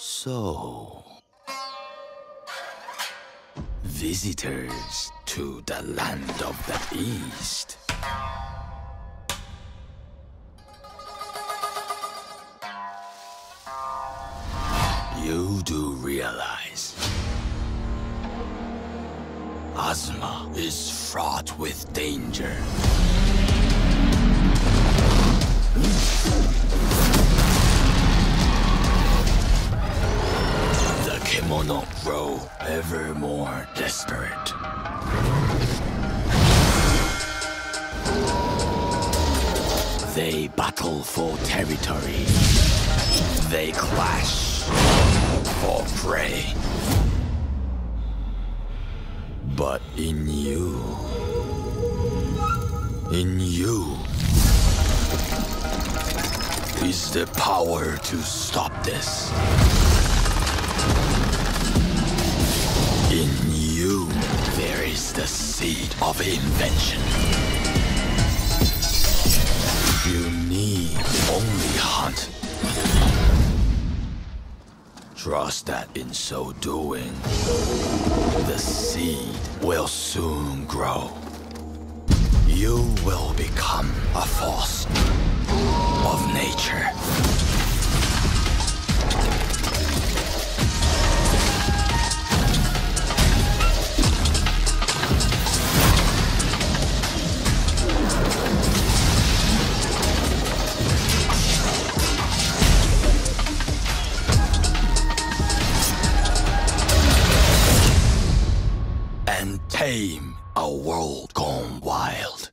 So, visitors to the land of the East. Realize Azuma is fraught with danger. The Kemono grow ever more desperate. They battle for territory. They clash But in you, in you, is the power to stop this. In you, there is the seed of invention. Trust that in so doing, the seed will soon grow. You will become a force of nature. Tame a world gone wild.